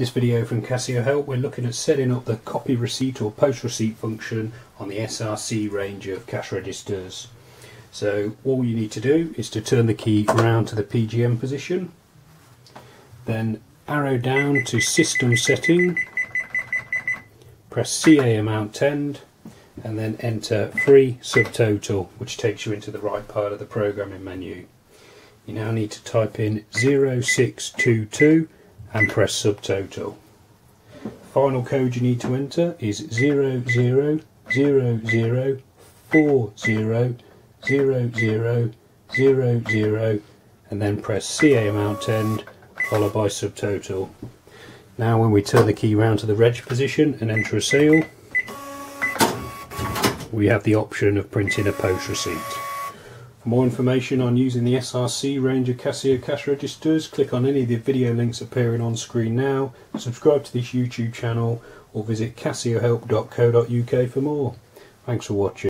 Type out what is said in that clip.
This video from Casio Help, we're looking at setting up the copy receipt or post receipt function on the SRC range of cash registers. So all you need to do is to turn the key around to the PGM position, then arrow down to system setting, press CA amount end, and then enter free subtotal, which takes you into the right part of the programming menu. You now need to type in 0622 and press subtotal. Final code you need to enter is 0000400000 and then press CA amount end followed by subtotal. Now when we turn the key round to the reg position and enter a sale we have the option of printing a post receipt. For more information on using the SRC range of Casio cash registers, click on any of the video links appearing on screen now, subscribe to this YouTube channel or visit casiohelp.co.uk for more. Thanks for watching.